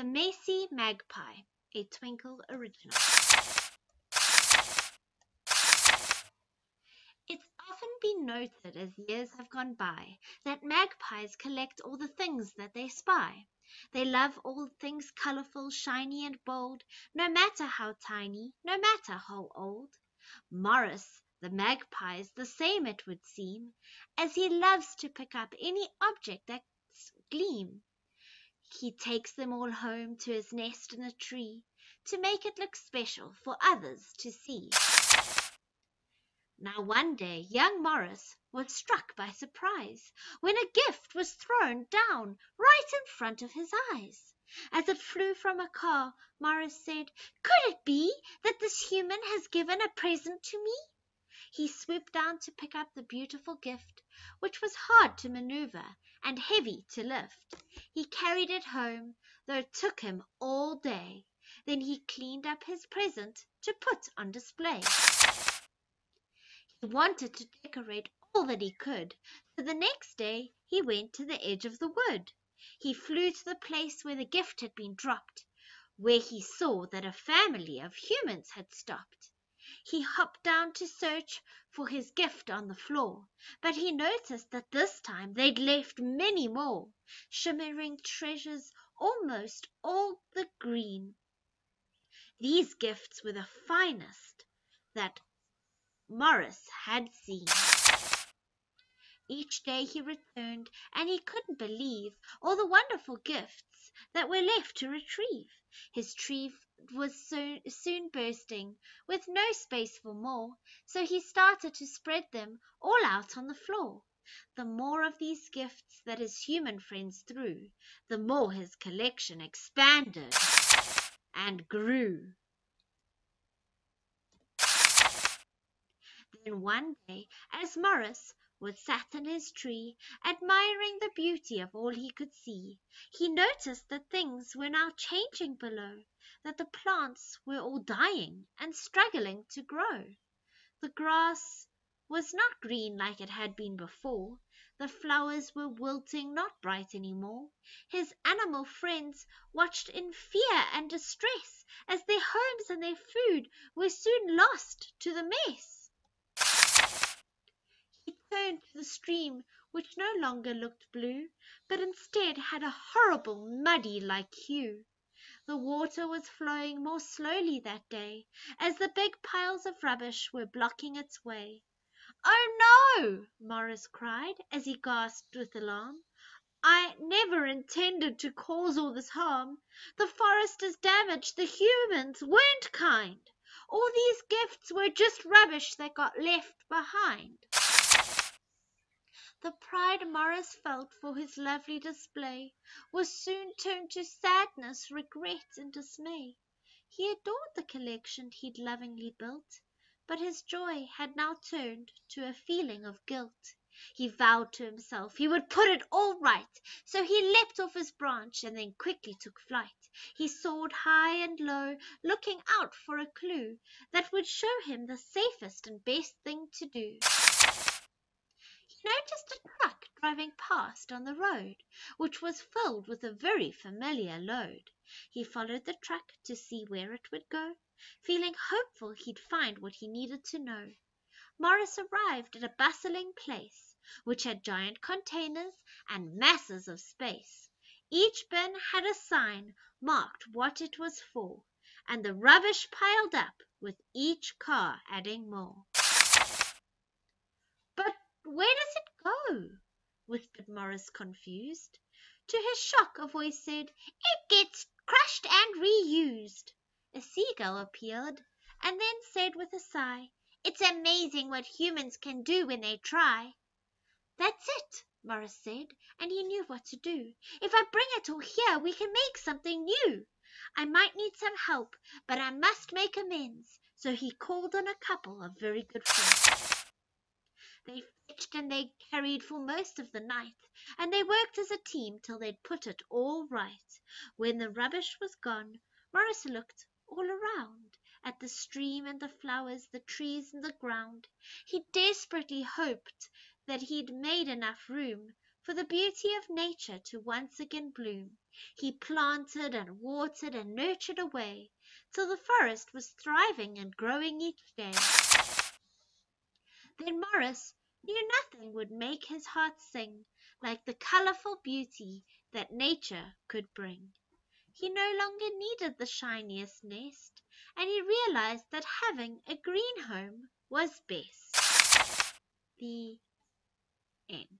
The Messy Magpie, a Twinkl original. It's often been noted as years have gone by that magpies collect all the things that they spy. They love all things colorful, shiny, and bold, no matter how tiny, no matter how old. Morris the magpie's the same it would seem, as he loves to pick up any object that's gleam. He takes them all home to his nest in a tree to make it look special for others to see. Now one day young Morris was struck by surprise when a gift was thrown down right in front of his eyes. As it flew from a car, Morris said, Could it be that this human has given a present to me? He swooped down to pick up the beautiful gift, which was hard to maneuver and heavy to lift. He carried it home, though it took him all day. Then he cleaned up his present to put on display. He wanted to decorate all that he could, so the next day he went to the edge of the wood. He flew to the place where the gift had been dropped, where he saw that a family of humans had stopped. He hopped down to search for his gift on the floor, but he noticed that this time they'd left many more shimmering treasures, almost all the green. These gifts were the finest that Morris had seen. Each day he returned, and he couldn't believe all the wonderful gifts that were left to retrieve. His tree was soon, soon bursting, with no space for more, so he started to spread them all out on the floor. The more of these gifts that his human friends threw, the more his collection expanded and grew. Then one day, as Morris was sat in his tree, admiring the beauty of all he could see, he noticed that things were now changing below, that the plants were all dying and struggling to grow. The grass was not green like it had been before. The flowers were wilting, not bright any more. His animal friends watched in fear and distress as their homes and their food were soon lost to the mess turned to the stream, which no longer looked blue, but instead had a horrible muddy like hue. The water was flowing more slowly that day, as the big piles of rubbish were blocking its way. "Oh, no!" Morris cried, as he gasped with alarm. "I never intended to cause all this harm. The forest is damaged. The humans weren't kind. All these gifts were just rubbish that got left behind." The pride Morris felt for his lovely display was soon turned to sadness, regret, and dismay. He adored the collection he'd lovingly built, but his joy had now turned to a feeling of guilt. He vowed to himself he would put it all right, so he leapt off his branch and then quickly took flight. He soared high and low, looking out for a clue that would show him the safest and best thing to do noticed a truck driving past on the road, which was filled with a very familiar load. He followed the truck to see where it would go, feeling hopeful he'd find what he needed to know. Morris arrived at a bustling place, which had giant containers and masses of space. Each bin had a sign marked what it was for, and the rubbish piled up, with each car adding more. Where does it go?" whispered Morris, confused. To his shock a voice said, "It gets crushed and reused." A seagull appeared, and then said with a sigh, "It's amazing what humans can do when they try." "That's it," Morris said, and he knew what to do. "If I bring it all here we can make something new. I might need some help, but I must make amends." So he called on a couple of very good friends. They fetched and they carried for most of the night, and they worked as a team till they'd put it all right. When the rubbish was gone, Morris looked all around at the stream and the flowers, the trees and the ground. He desperately hoped that he'd made enough room for the beauty of nature to once again bloom. He planted and watered and nurtured away till the forest was thriving and growing each day. Morris knew nothing would make his heart sing like the colorful beauty that nature could bring. He no longer needed the shiniest nest, and he realized that having a green home was best. The end.